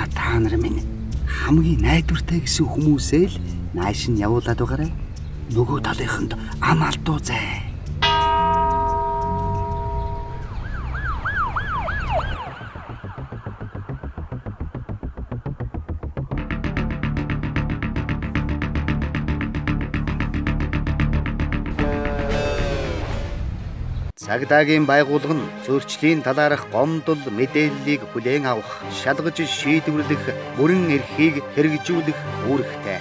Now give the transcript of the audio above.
За та нар минь хамгийн найдвартай гэсэн хүмүүсээ л нааш нь явуулаад байгаарай. Нөгөө талынханд ам алдуу зай. Цагдаагийн байгууллага нь зөрчлийн талаарх гомдол мэдээллийг бүлээн авах, шалгаж шийдвэрлэх, бүрэн эрхийг хэрэгжүүлэх үүрэгтэй.